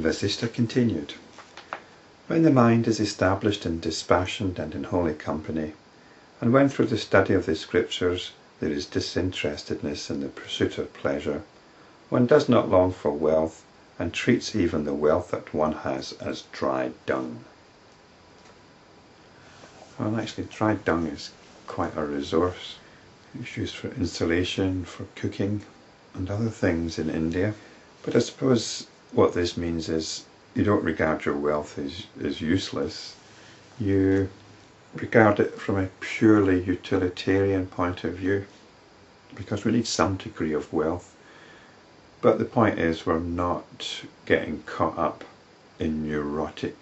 Vasista continued. When the mind is established in dispassion and in holy company, and when through the study of the scriptures there is disinterestedness in the pursuit of pleasure, one does not long for wealth and treats even the wealth that one has as dry dung. Well, actually, dry dung is quite a resource. It's used for insulation, for cooking, and other things in India. But I suppose what this means is you don't regard your wealth as, as useless. You regard it from a purely utilitarian point of view because we need some degree of wealth. But the point is, we're not getting caught up in neurotic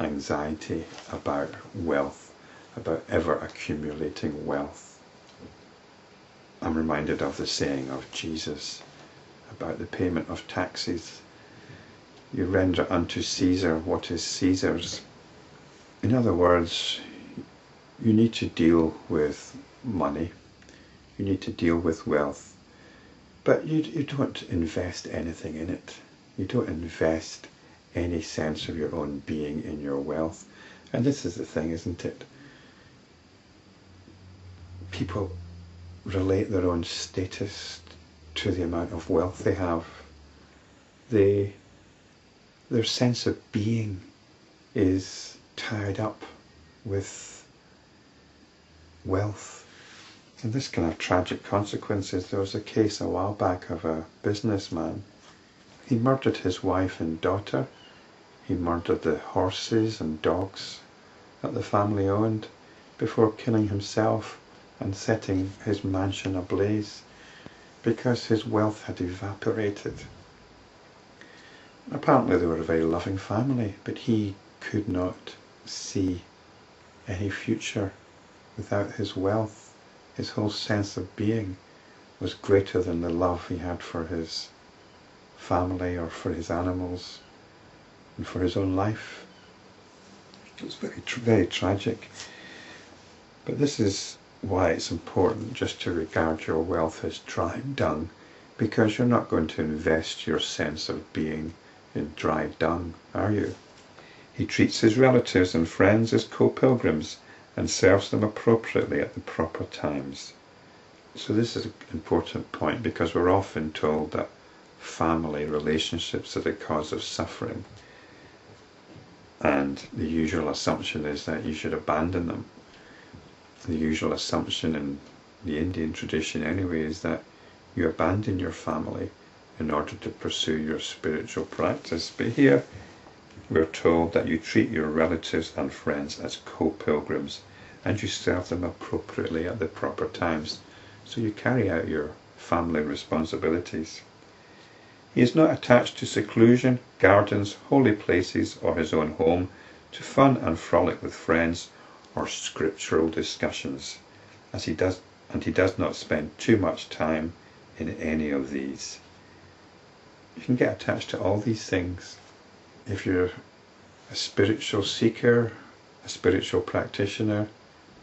anxiety about wealth, about ever accumulating wealth. I'm reminded of the saying of Jesus about the payment of taxes. You render unto Caesar what is Caesar's. In other words, you need to deal with money, you need to deal with wealth, but you, you don't invest anything in it. You don't invest any sense of your own being in your wealth. And this is the thing, isn't it? People relate their own status to the amount of wealth they have. They, their sense of being is tied up with wealth. And this can have tragic consequences. There was a case a while back of a businessman. He murdered his wife and daughter. He murdered the horses and dogs that the family owned before killing himself and setting his mansion ablaze because his wealth had evaporated. Apparently, they were a very loving family, but he could not see any future without his wealth. His whole sense of being was greater than the love he had for his family or for his animals and for his own life. It was very, very tragic. But this is why it's important just to regard your wealth as dry dung, because you're not going to invest your sense of being in dry dung, are you? He treats his relatives and friends as co-pilgrims and serves them appropriately at the proper times. So this is an important point because we're often told that family relationships are the cause of suffering. And the usual assumption is that you should abandon them the usual assumption in the Indian tradition anyway is that you abandon your family in order to pursue your spiritual practice. But here we're told that you treat your relatives and friends as co-pilgrims and you serve them appropriately at the proper times. So you carry out your family responsibilities. He is not attached to seclusion, gardens, holy places, or his own home, to fun and frolic with friends, or scriptural discussions, as he does, and he does not spend too much time in any of these. You can get attached to all these things. If you're a spiritual seeker, a spiritual practitioner,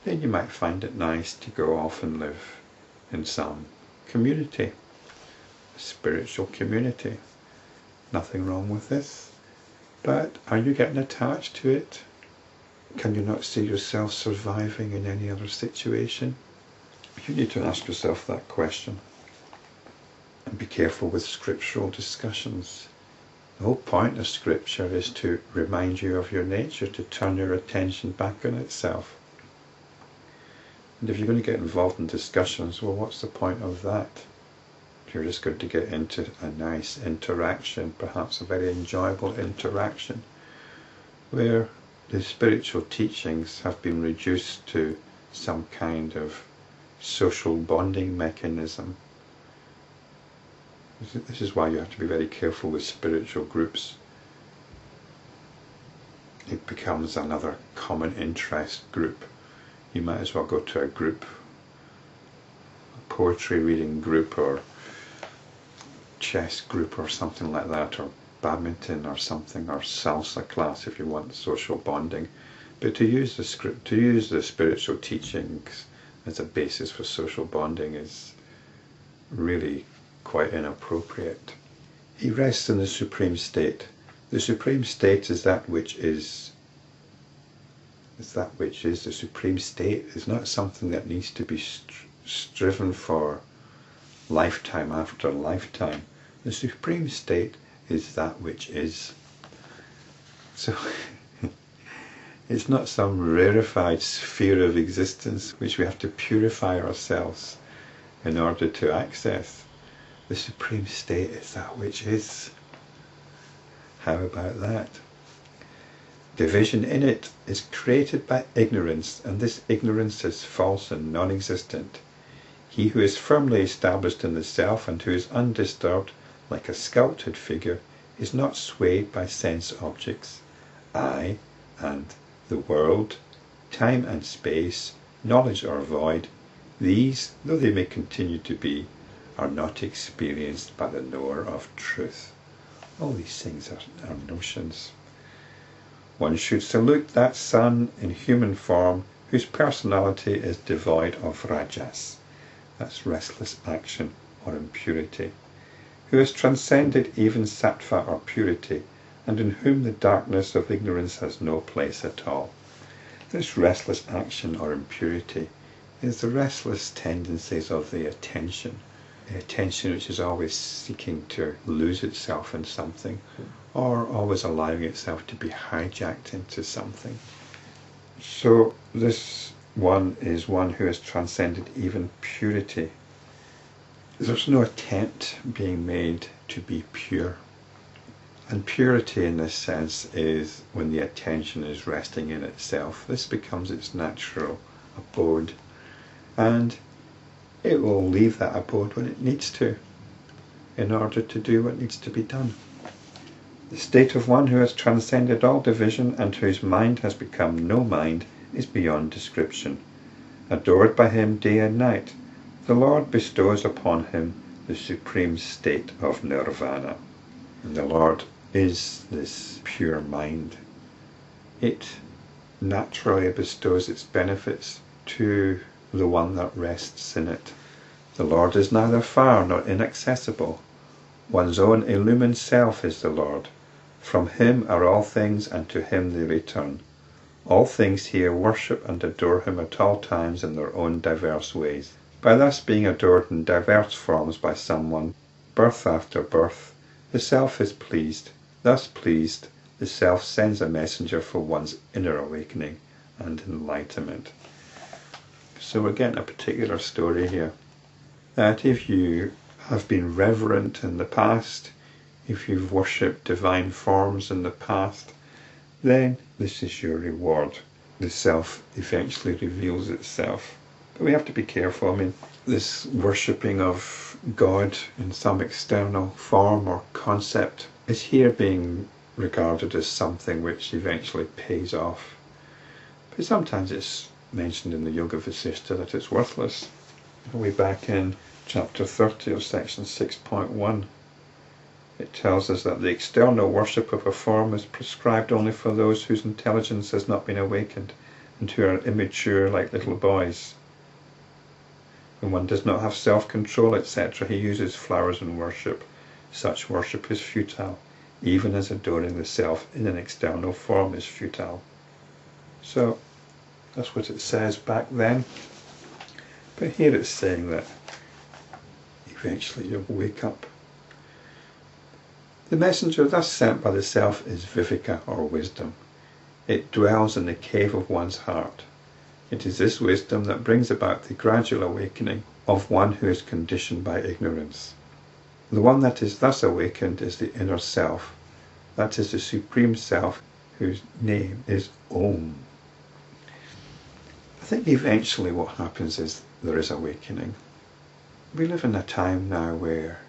then you might find it nice to go off and live in some community, a spiritual community. Nothing wrong with this. But are you getting attached to it? Can you not see yourself surviving in any other situation? You need to ask yourself that question. And be careful with scriptural discussions. The whole point of scripture is to remind you of your nature, to turn your attention back on itself. And if you're going to get involved in discussions, well, what's the point of that? You're just going to get into a nice interaction, perhaps a very enjoyable interaction, where the spiritual teachings have been reduced to some kind of social bonding mechanism. This is why you have to be very careful with spiritual groups. It becomes another common interest group. You might as well go to a group, a poetry reading group or chess group or something like that, or badminton or something or salsa class if you want social bonding but to use the script to use the spiritual teachings as a basis for social bonding is really quite inappropriate he rests in the supreme state The supreme state is that which is. Is that which is the supreme state. It's not something that needs to be striven for lifetime after lifetime. The supreme state is that which is. So it's not some rarefied sphere of existence which we have to purify ourselves in order to access. The supreme state is that which is. How about that? Division in it is created by ignorance, and this ignorance is false and non existent. He who is firmly established in the self and who is undisturbed, like a sculptured figure, is not swayed by sense objects. I and the world, time and space, knowledge or void, these, though they may continue to be, are not experienced by the knower of truth. All these things are, are notions. One should salute that son in human form whose personality is devoid of rajas that's restless action or impurity, who has transcended even sattva or purity, and in whom the darkness of ignorance has no place at all. This restless action or impurity is the restless tendencies of the attention, the attention which is always seeking to lose itself in something, or always allowing itself to be hijacked into something. So this one is one who has transcended even purity. There's no attempt being made to be pure. And purity in this sense is when the attention is resting in itself. This becomes its natural abode. And it will leave that abode when it needs to in order to do what needs to be done. The state of one who has transcended all division and whose mind has become no mind is beyond description. Adored by him day and night, the Lord bestows upon him the supreme state of nirvana. And the Lord is this pure mind. It naturally bestows its benefits to the one that rests in it. The Lord is neither far nor inaccessible. One's own illumined self is the Lord. From him are all things, and to him they return. All things here worship and adore him at all times in their own diverse ways. By thus being adored in diverse forms by someone, birth after birth, the self is pleased. Thus pleased, the self sends a messenger for one's inner awakening and enlightenment. So we're getting a particular story here. That if you have been reverent in the past, if you've worshipped divine forms in the past, then this is your reward. The self eventually reveals itself. But we have to be careful. I mean, this worshipping of God in some external form or concept is here being regarded as something which eventually pays off. But sometimes it's mentioned in the Yoga Vasishtha that it's worthless. Way back in chapter 30 of section 6.1, it tells us that the external worship of a form is prescribed only for those whose intelligence has not been awakened and who are immature like little boys. When one does not have self-control, etc., he uses flowers in worship. Such worship is futile, even as adoring the self in an external form is futile. So, that's what it says back then. But here it's saying that eventually you'll wake up the messenger thus sent by the self is viveka or wisdom. It dwells in the cave of one's heart. It is this wisdom that brings about the gradual awakening of one who is conditioned by ignorance. The one that is thus awakened is the inner self, that is the supreme self whose name is Om. I think eventually what happens is there is awakening. We live in a time now where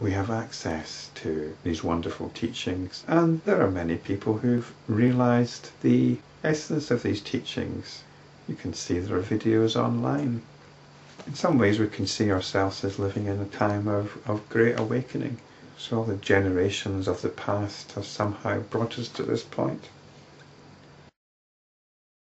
we have access to these wonderful teachings, and there are many people who've realized the essence of these teachings. You can see there are videos online. In some ways, we can see ourselves as living in a time of, of great awakening. So, all the generations of the past have somehow brought us to this point.